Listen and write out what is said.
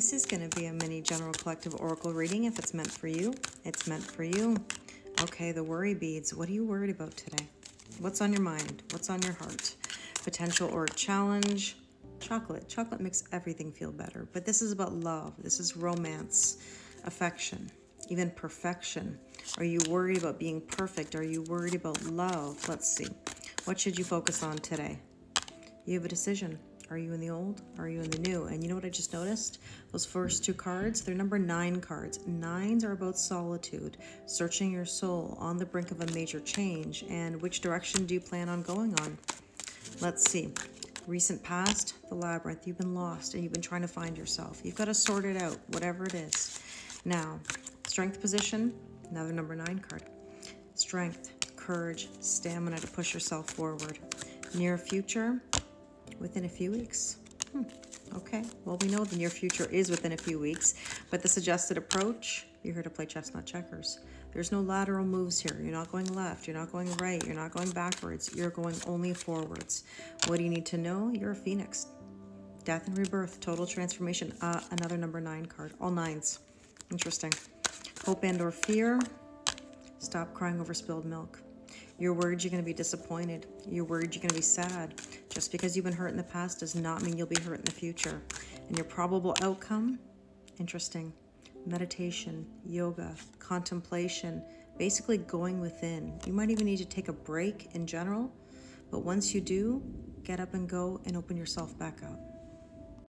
This is going to be a mini general collective oracle reading. If it's meant for you, it's meant for you. Okay, the worry beads. What are you worried about today? What's on your mind? What's on your heart? Potential or challenge? Chocolate. Chocolate makes everything feel better. But this is about love. This is romance, affection, even perfection. Are you worried about being perfect? Are you worried about love? Let's see. What should you focus on today? You have a decision. Are you in the old? Are you in the new? And you know what I just noticed? Those first two cards, they're number nine cards. Nines are about solitude, searching your soul on the brink of a major change. And which direction do you plan on going on? Let's see. Recent past, the labyrinth. You've been lost and you've been trying to find yourself. You've got to sort it out, whatever it is. Now, strength position, another number nine card. Strength, courage, stamina to push yourself forward. Near future, within a few weeks. Hmm. Okay, well, we know the near future is within a few weeks, but the suggested approach, you're here to play chestnut checkers. There's no lateral moves here. You're not going left. You're not going right. You're not going backwards. You're going only forwards. What do you need to know? You're a phoenix. Death and rebirth, total transformation. Uh, another number nine card. All nines. Interesting. Hope and or fear. Stop crying over spilled milk. You're worried you're going to be disappointed. You're worried you're going to be sad. Just because you've been hurt in the past does not mean you'll be hurt in the future. And your probable outcome, interesting. Meditation, yoga, contemplation, basically going within. You might even need to take a break in general, but once you do, get up and go and open yourself back up.